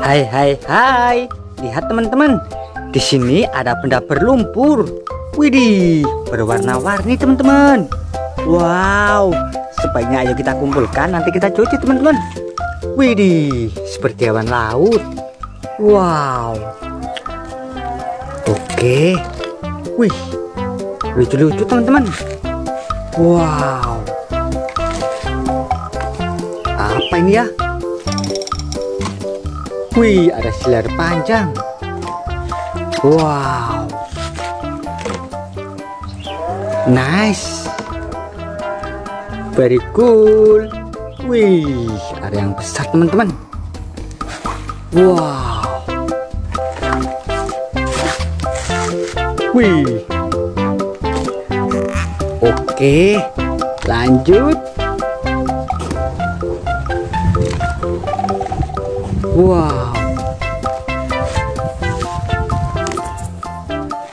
Hai hai hai, lihat teman-teman. Di sini ada benda berlumpur. Widih, berwarna-warni teman-teman. Wow, sebaiknya ayo kita kumpulkan nanti kita cuci teman-teman. Widih, seperti hewan laut. Wow. Oke. Wih, lucu-lucu teman-teman. Wow. Apa ini ya? Wih, ada silar panjang. Wow. Nice. Very cool. Wih, ada yang besar teman-teman. Wow. Wih. Oke, lanjut. Wow.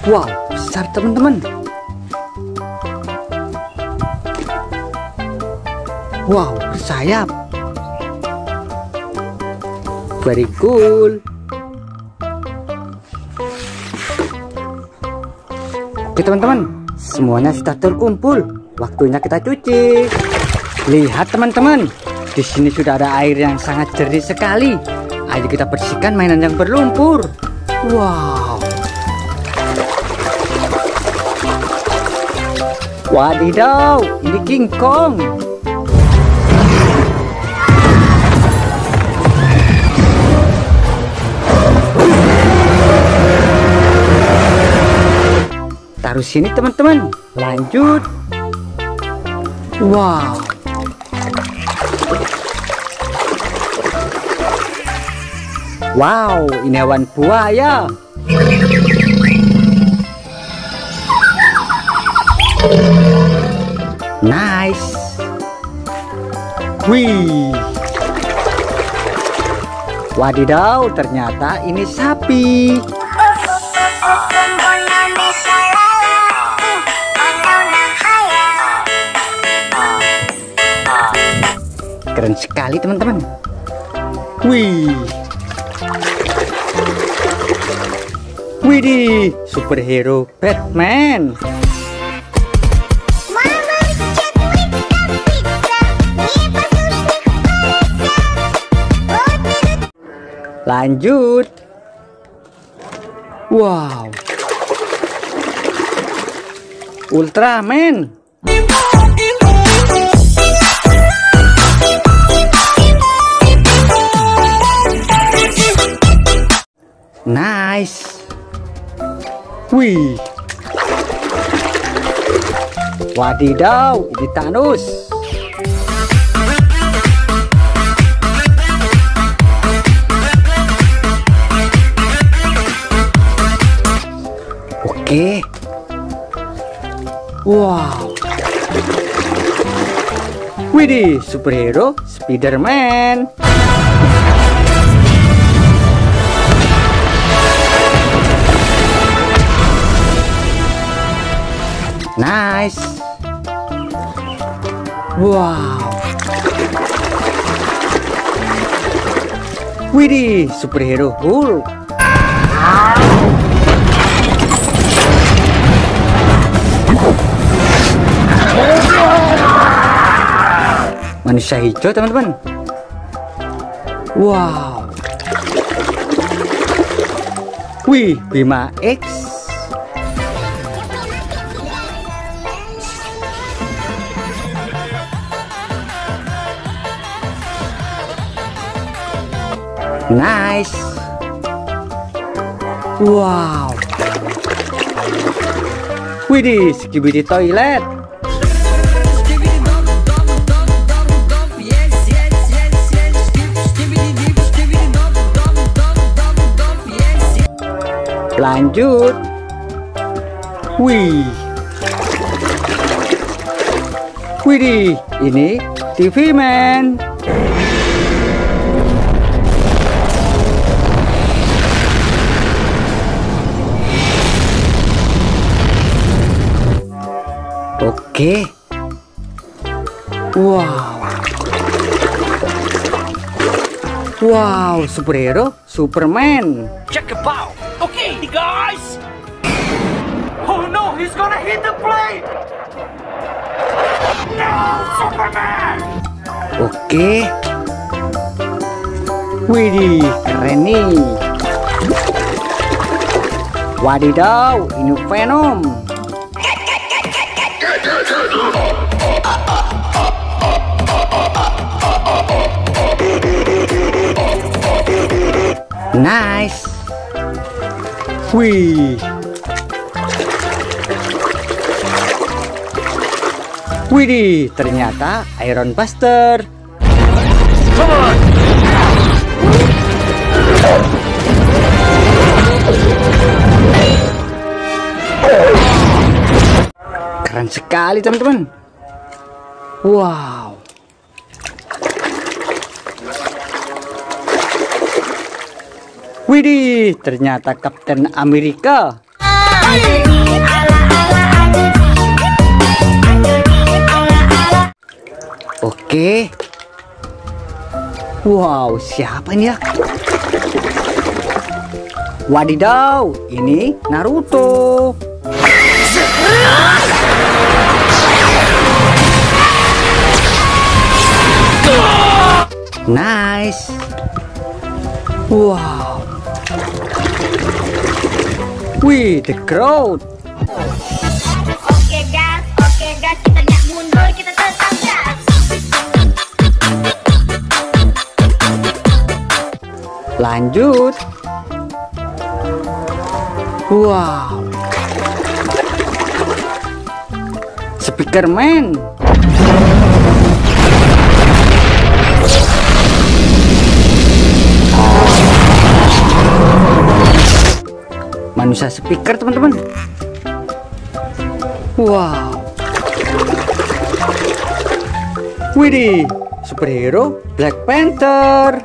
Wow, besar teman-teman. Wow, bersayap. Very cool. Oke teman-teman, semuanya sudah terkumpul. Waktunya kita cuci. Lihat teman-teman, di sini sudah ada air yang sangat jernih sekali. Ayo kita bersihkan mainan yang berlumpur. Wow. Wadidaw, ini King Kong. Taruh sini teman-teman. Lanjut. Wow. Wow, ini hewan buaya. Wih. Wadidaw, ternyata ini sapi. Keren sekali teman-teman. Wih. Widih, superhero Batman. Lanjut. Wow. Ultraman. Nice. Wih. Wadidaw, ini Thanos. Oke. Wow. Widih, superhero Spiderman. Nice. Wow. Widih, superhero Hulk. Manusia hijau, teman-teman. Wow. Wih, Bima X. Nice. Wow. Widih, skibidi toilet. Lanjut. Wih. Widih, ini TV Man. Oke. Wow. Wow, superhero Superman. Check a bow. Okay, guys. Oh no, he's gonna hit the plate. No, Superman. Oke. Widih, keren nih. Wadidaw, ini Venom. Wih. Widih, ternyata Iron Buster. Keren sekali teman-teman. Wow. Widih, ternyata Kapten Amerika. Oke. Wow, siapa ini ya? Wadidaw, ini Naruto. Nice. Wow. Wih, the crowd. Oke gas, oke gas, kita nggak mundur, kita tetap gas. Lanjut. Wow. Speaker Manusia speaker teman-teman. Wow. Widih, superhero Black Panther.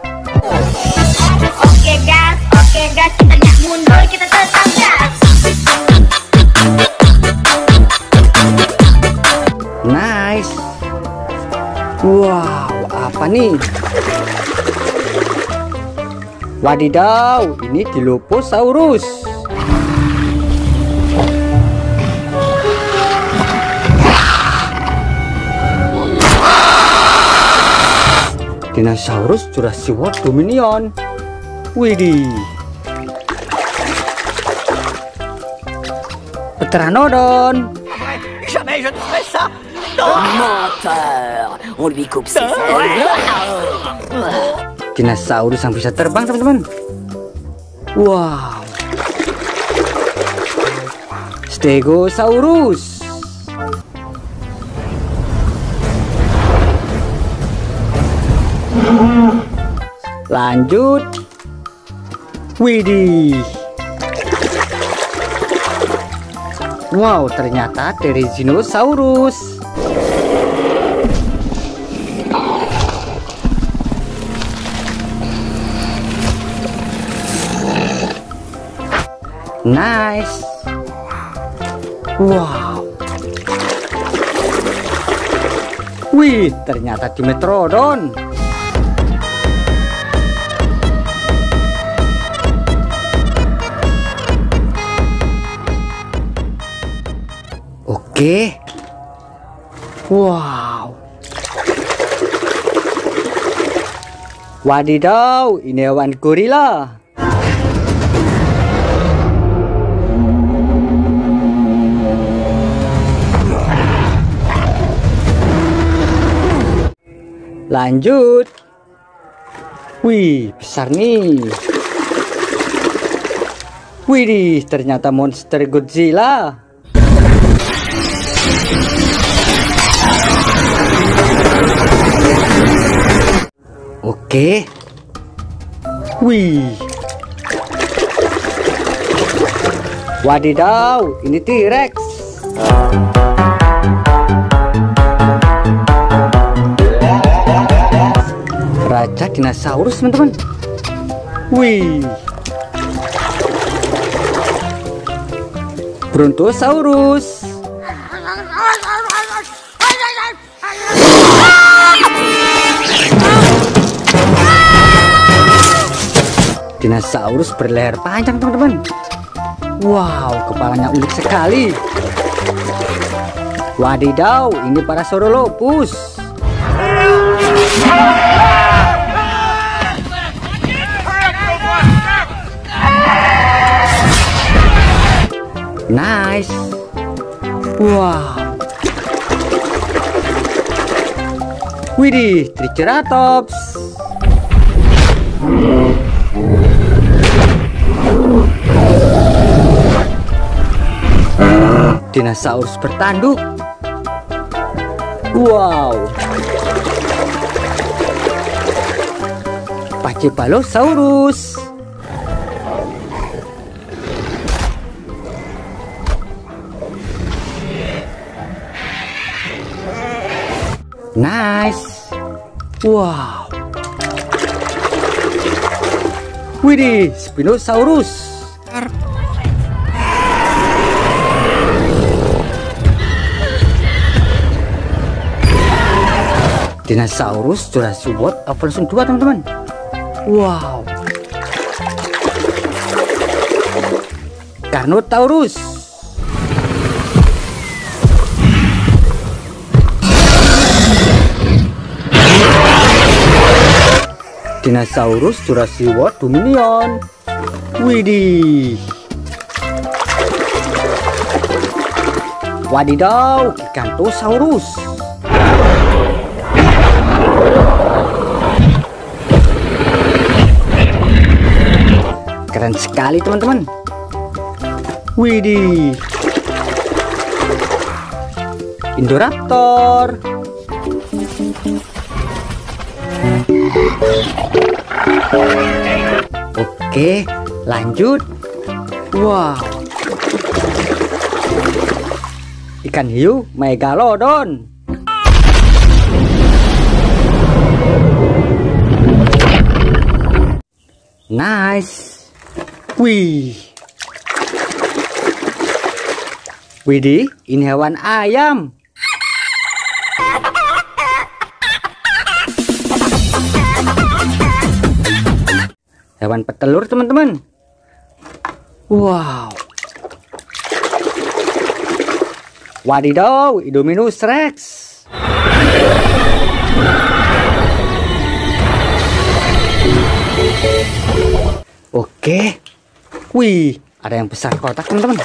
Oke gas, oke gas, kita nggak mundur, kita tetap gas. Nice. Wow, apa nih? Wadidaw, ini Dilophosaurus. Dinosaurus Jurassic World Dominion. Widih. Pteranodon. Dinosaurus yang bisa terbang teman-teman Wow Stegosaurus Lanjut Widih Wow ternyata Therizinosaurus Nice. Wow. Wih, ternyata Dimetrodon. Oke. Wow. Wadidaw, ini hewan gorila. Lanjut. Wih, besar nih. Widih, ternyata monster Godzilla. Oke. Wih. Wadidaw, ini T-Rex. Raja dinosaurus, teman-teman. Wih. Brontosaurus. Dinosaurus berleher panjang teman-teman. Wow, kepalanya unik sekali. Wadidaw, ini para Sorolopus. Nice. Wow. Widih, Triceratops. Dinosaurus bertanduk. Wow. Pachypalosaurus. Nice. Wow. Widih, Spinosaurus. Dinosaurus Jurassic World Evolution 2 teman-teman. Wow. Carnotaurus. Dinosaurus Jurassic World Dominion. Widih. Wadidaw, Gigantosaurus. Keren sekali teman-teman. Widih. Indoraptor. Oke, lanjut. Wow. Ikan hiu megalodon. Nice. Wih. Widih, ini hewan ayam. Hewan petelur, teman-teman. Wow. Wadidaw, Indominus Rex. Oke. Wih, ada yang besar kotak, teman-teman.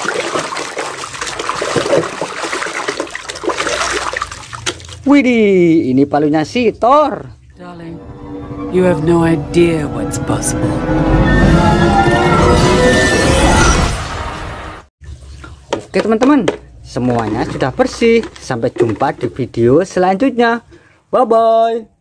Widih, ini palunya si Thor. Darling, you have no idea what's possible. Oke teman-teman, semuanya sudah bersih. Sampai jumpa di video selanjutnya. Bye-bye.